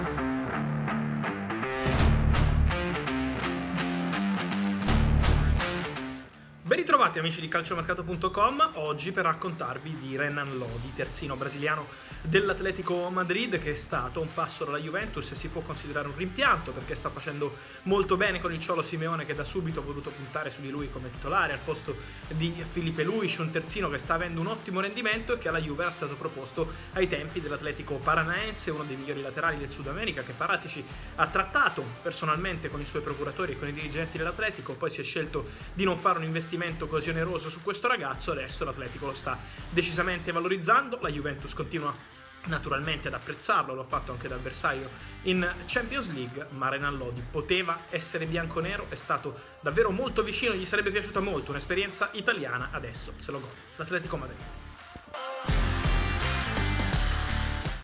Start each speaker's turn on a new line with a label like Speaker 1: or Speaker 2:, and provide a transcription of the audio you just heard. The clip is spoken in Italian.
Speaker 1: Bye. Ben ritrovati amici di calciomercato.com, oggi per raccontarvi di Renan Lodi, terzino brasiliano dell'Atletico Madrid che è stato un passo dalla Juventus e si può considerare un rimpianto perché sta facendo molto bene con il Ciolo Simeone che da subito ha voluto puntare su di lui come titolare al posto di Felipe Luis, un terzino che sta avendo un ottimo rendimento e che alla Juve era stato proposto ai tempi dell'Atletico Paranaense, uno dei migliori laterali del Sud America che Paratici ha trattato personalmente con i suoi procuratori e con i dirigenti dell'Atletico, poi si è scelto di non fare un investimento investimento così oneroso su questo ragazzo, adesso l'Atletico lo sta decisamente valorizzando, la Juventus continua naturalmente ad apprezzarlo, l'ho fatto anche da avversario in Champions League, ma Renan Lodi poteva essere bianco-nero, è stato davvero molto vicino, gli sarebbe piaciuta molto un'esperienza italiana, adesso se lo gode l'Atletico Madrid.